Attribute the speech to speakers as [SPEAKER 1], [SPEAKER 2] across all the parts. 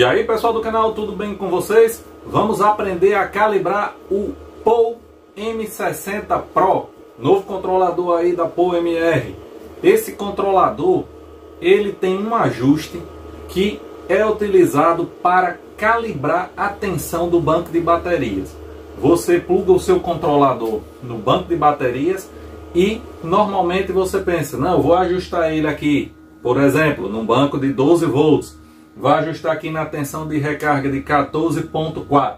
[SPEAKER 1] E aí pessoal do canal, tudo bem com vocês? Vamos aprender a calibrar o POU M60 Pro, novo controlador aí da POU MR. Esse controlador, ele tem um ajuste que é utilizado para calibrar a tensão do banco de baterias. Você pluga o seu controlador no banco de baterias e normalmente você pensa, não, vou ajustar ele aqui, por exemplo, num banco de 12 volts vai ajustar aqui na tensão de recarga de 14.4.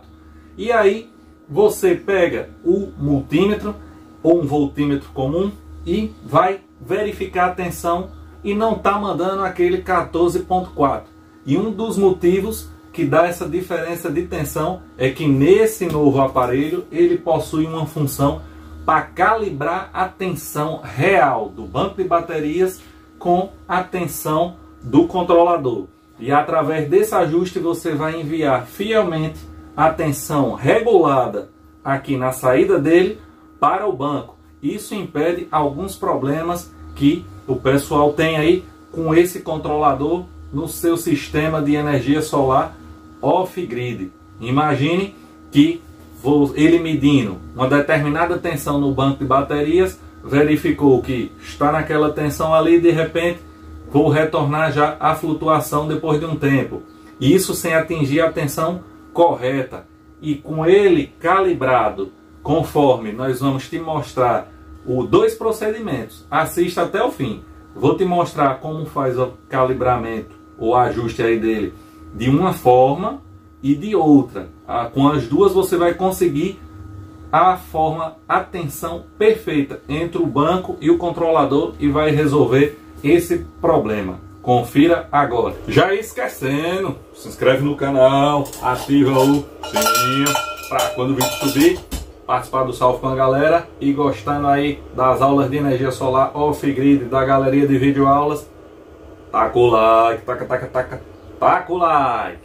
[SPEAKER 1] E aí você pega o multímetro ou um voltímetro comum e vai verificar a tensão e não está mandando aquele 14.4. E um dos motivos que dá essa diferença de tensão é que nesse novo aparelho ele possui uma função para calibrar a tensão real do banco de baterias com a tensão do controlador. E através desse ajuste você vai enviar fielmente a tensão regulada aqui na saída dele para o banco. Isso impede alguns problemas que o pessoal tem aí com esse controlador no seu sistema de energia solar off-grid. Imagine que ele medindo uma determinada tensão no banco de baterias, verificou que está naquela tensão ali, de repente vou retornar já à flutuação depois de um tempo. Isso sem atingir a tensão correta. E com ele calibrado, conforme nós vamos te mostrar os dois procedimentos. Assista até o fim. Vou te mostrar como faz o calibramento, o ajuste aí dele, de uma forma e de outra. Ah, com as duas você vai conseguir a forma, a tensão perfeita entre o banco e o controlador e vai resolver esse problema. Confira agora. Já esquecendo, se inscreve no canal, ativa o sininho para quando o vídeo subir, participar do salve com a galera e gostando aí das aulas de energia solar off-grid da galeria de vídeo aulas, taca o like, taca, taca, taca, taca o like.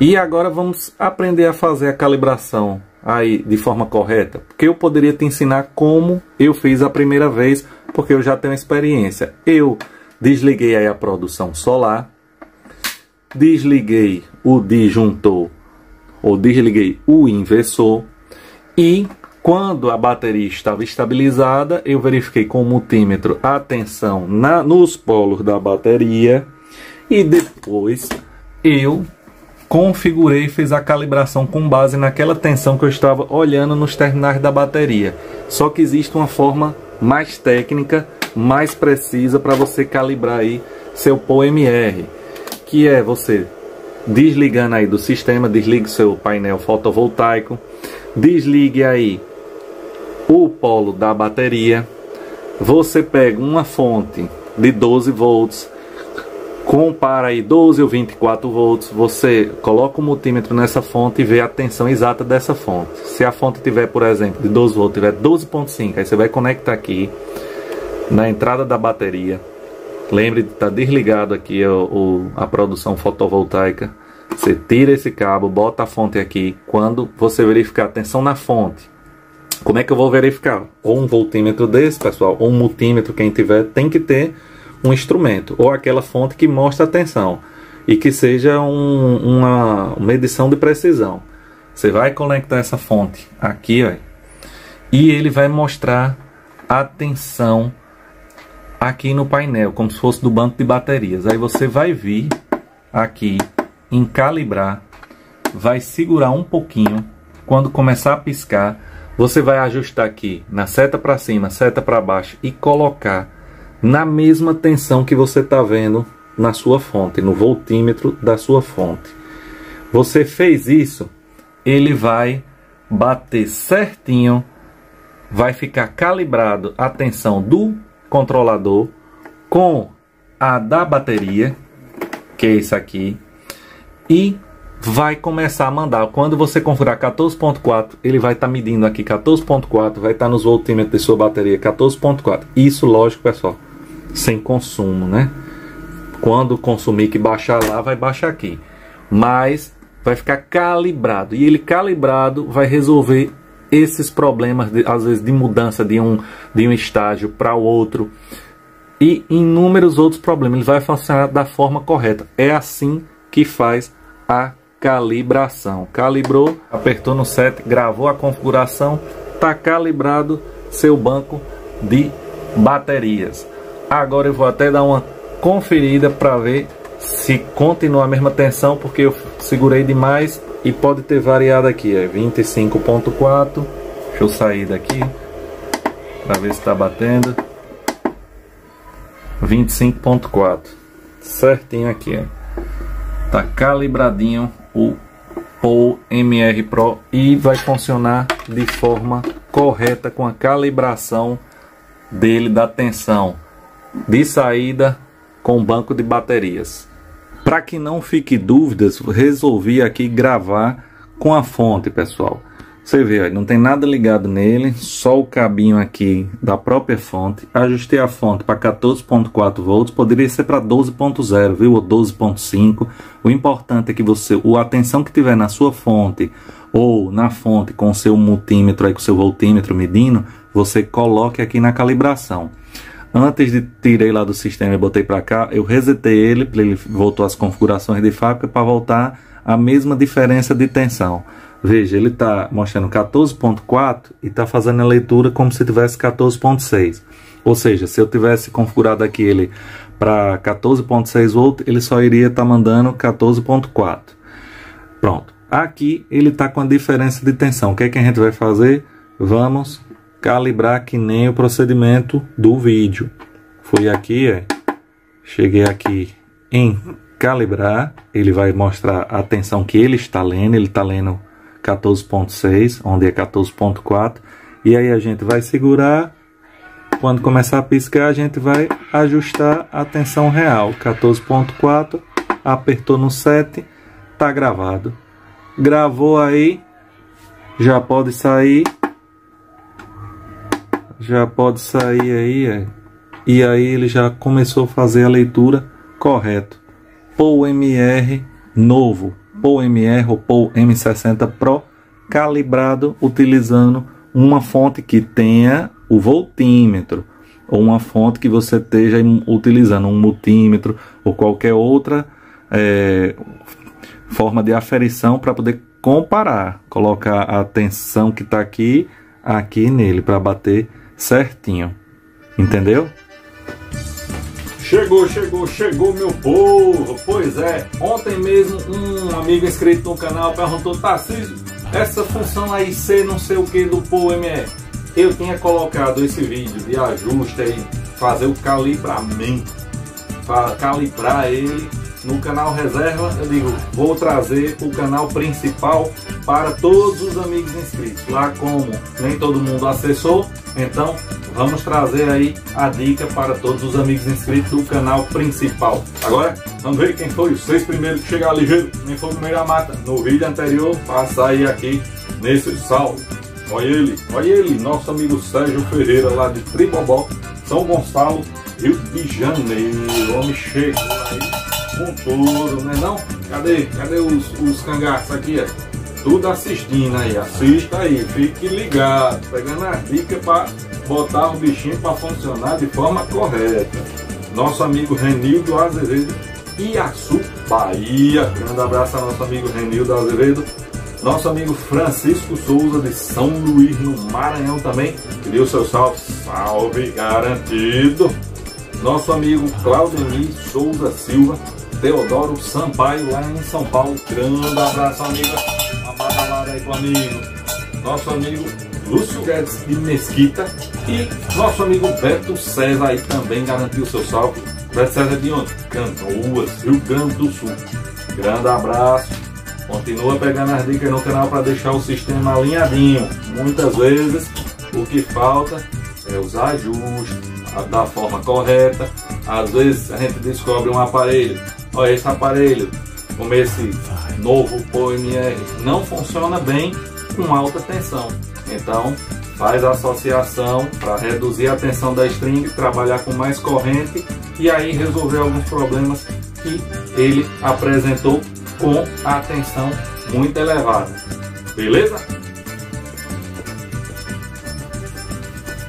[SPEAKER 1] E agora vamos aprender a fazer a calibração aí de forma correta, porque eu poderia te ensinar como eu fiz a primeira vez, porque eu já tenho experiência. Eu Desliguei aí a produção solar. Desliguei o disjuntor ou desliguei o inversor e quando a bateria estava estabilizada, eu verifiquei com o multímetro a tensão na, nos polos da bateria e depois eu configurei e fiz a calibração com base naquela tensão que eu estava olhando nos terminais da bateria. Só que existe uma forma mais técnica mais precisa para você calibrar aí seu POMR, que é você desligando aí do sistema, desligue seu painel fotovoltaico, desligue aí o polo da bateria, você pega uma fonte de 12 volts, compara aí 12 ou 24 volts, você coloca o multímetro nessa fonte e vê a tensão exata dessa fonte. Se a fonte tiver, por exemplo, de 12 volts, tiver 12.5, aí você vai conectar aqui na entrada da bateria. Lembre de estar tá desligado aqui o, o, a produção fotovoltaica. Você tira esse cabo, bota a fonte aqui. Quando você verificar a tensão na fonte, como é que eu vou verificar? Ou um voltímetro desse, pessoal, ou um multímetro, quem tiver, tem que ter um instrumento. Ou aquela fonte que mostra a tensão. E que seja um, uma medição de precisão. Você vai conectar essa fonte aqui, ó, e ele vai mostrar a tensão aqui no painel, como se fosse do banco de baterias. Aí você vai vir aqui em calibrar, vai segurar um pouquinho. Quando começar a piscar, você vai ajustar aqui na seta para cima, seta para baixo e colocar na mesma tensão que você está vendo na sua fonte, no voltímetro da sua fonte. Você fez isso, ele vai bater certinho, vai ficar calibrado a tensão do controlador com a da bateria, que é isso aqui, e vai começar a mandar. Quando você configurar 14.4, ele vai estar tá medindo aqui 14.4, vai estar tá nos voltímetros de sua bateria 14.4. Isso, lógico, pessoal, sem consumo, né? Quando consumir que baixar lá, vai baixar aqui. Mas vai ficar calibrado. E ele calibrado vai resolver esses problemas, de, às vezes, de mudança de um, de um estágio para o outro e inúmeros outros problemas. Ele vai funcionar da forma correta. É assim que faz a calibração. Calibrou, apertou no set, gravou a configuração, está calibrado seu banco de baterias. Agora eu vou até dar uma conferida para ver se continua a mesma tensão, porque eu segurei demais e pode ter variado aqui, é 25.4. Deixa eu sair daqui para ver se está batendo. 25.4. Certinho aqui, ó. Tá calibradinho o Pou MR Pro e vai funcionar de forma correta com a calibração dele da tensão de saída com banco de baterias. Para que não fique dúvidas, resolvi aqui gravar com a fonte, pessoal. Você vê, não tem nada ligado nele, só o cabinho aqui da própria fonte. Ajustei a fonte para 14.4 volts, poderia ser para 12.0, viu? Ou 12.5. O importante é que você, a atenção que tiver na sua fonte ou na fonte com o seu multímetro aí com o seu voltímetro medindo, você coloque aqui na calibração. Antes de tirei lá do sistema e botei para cá, eu resetei ele, ele voltou às configurações de fábrica para voltar a mesma diferença de tensão. Veja, ele está mostrando 14.4 e está fazendo a leitura como se tivesse 14.6. Ou seja, se eu tivesse configurado aqui ele para 14.6 volt, ele só iria estar tá mandando 14.4. Pronto. Aqui ele está com a diferença de tensão. O que, é que a gente vai fazer? Vamos calibrar que nem o procedimento do vídeo. Fui aqui, é, cheguei aqui em calibrar, ele vai mostrar a tensão que ele está lendo, ele está lendo 14.6, onde é 14.4. E aí a gente vai segurar. Quando começar a piscar, a gente vai ajustar a tensão real. 14.4, apertou no 7, tá gravado. Gravou aí, já pode sair. Já pode sair aí, é. E aí ele já começou a fazer a leitura correto. POU MR novo. POU MR ou POU M60 Pro calibrado utilizando uma fonte que tenha o voltímetro ou uma fonte que você esteja utilizando um multímetro ou qualquer outra é, forma de aferição para poder comparar, colocar a tensão que está aqui aqui nele para bater certinho, entendeu?
[SPEAKER 2] Chegou, chegou, chegou meu povo! Pois é, ontem mesmo um amigo inscrito no canal perguntou, Tarcísio, essa função aí C não sei o que do POMR. Eu tinha colocado esse vídeo de ajuste aí, fazer o calibramento, para calibrar ele no canal reserva, eu digo, vou trazer o canal principal para todos os amigos inscritos. Lá como nem todo mundo acessou, então vamos trazer aí a dica para todos os amigos inscritos do canal principal. Agora, vamos ver quem foi os seis primeiros que chegaram ligeiro, quem foi o primeiro a mata. No vídeo anterior, passa aí aqui nesse salve. Olha ele, olha ele, nosso amigo Sérgio Ferreira lá de Tribobó, São Gonçalo, Rio de Janeiro. O homem chegou aí com tudo, né não? Cadê, cadê os, os cangaços aqui, ó? Tudo assistindo aí, assista aí, fique ligado, pegando as dicas para botar o bichinho para funcionar de forma correta. Nosso amigo Renildo Azevedo, Iaçu, Bahia. Grande abraço a nosso amigo Renildo Azevedo. Nosso amigo Francisco Souza de São Luís, no Maranhão também. Que deu seu salve, salve garantido. Nosso amigo Claudemir Souza Silva, Teodoro Sampaio, lá em São Paulo. Grande abraço, amiga. Uma badalada aí amigo. Nosso amigo Lúcio Guedes de Mesquita. E nosso amigo Beto César aí também garantiu seu salve. Beto César de onde? Canoas, Rio Grande do Sul. Grande abraço. Continua pegando as dicas no canal para deixar o sistema alinhadinho. Muitas vezes o que falta é os ajustes da forma correta. Às vezes a gente descobre um aparelho Olha, esse aparelho, como esse novo POMR, não funciona bem com alta tensão. Então, faz a associação para reduzir a tensão da string, trabalhar com mais corrente e aí resolver alguns problemas que ele apresentou com a tensão muito elevada. Beleza?